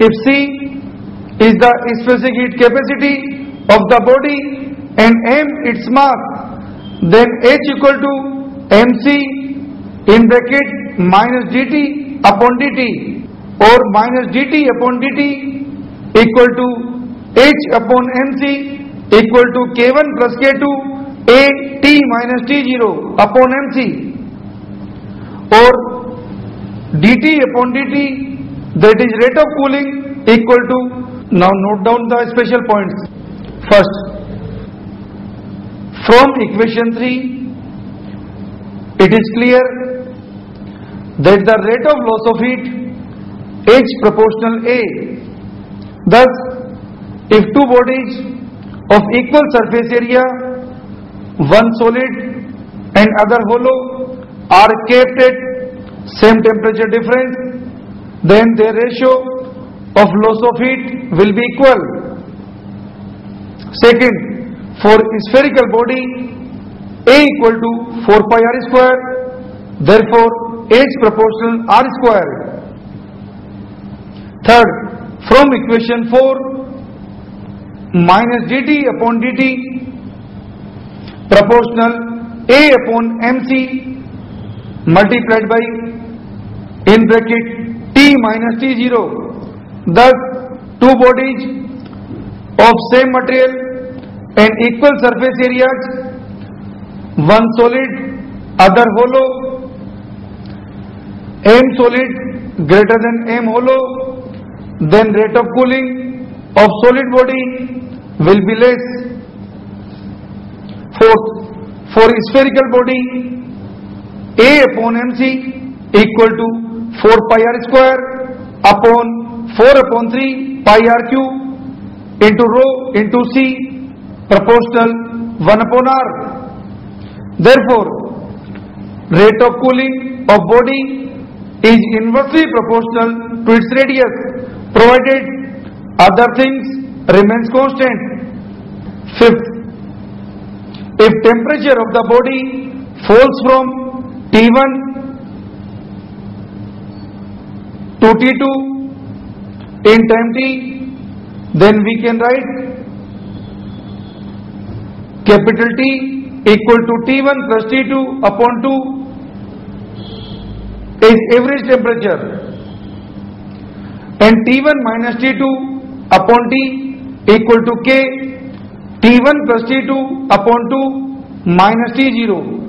If C is the specific heat capacity of the body and m its mass, then H equal to mc in bracket minus dt upon dt or minus dt upon dt equal to H upon mc equal to k1 plus k2 a t minus t0 upon mc or dt upon dt that is rate of cooling equal to now note down the special points. First from equation 3 it is clear that the rate of loss of heat is proportional A. Thus if two bodies of equal surface area one solid and other hollow are kept at same temperature difference then their ratio of loss of heat will be equal. Second for spherical body a equal to 4 pi r square therefore h proportional r square. Third from equation 4 minus dt upon dt proportional a upon mc multiplied by in bracket t minus t0 thus two bodies of same material and equal surface areas one solid other hollow m solid greater than m hollow then rate of cooling of solid body will be less fourth for spherical body a upon mc equal to 4 pi r square upon 4 upon 3 pi r cube into rho into c proportional 1 upon r. Therefore, rate of cooling of body is inversely proportional to its radius provided other things remains constant. Fifth, if temperature of the body falls from T1 to T2 in time T, then we can write capital T equal to T1 plus T2 upon 2 is average temperature and T1 minus T2 upon T equal to K T1 plus T2 upon 2 minus T0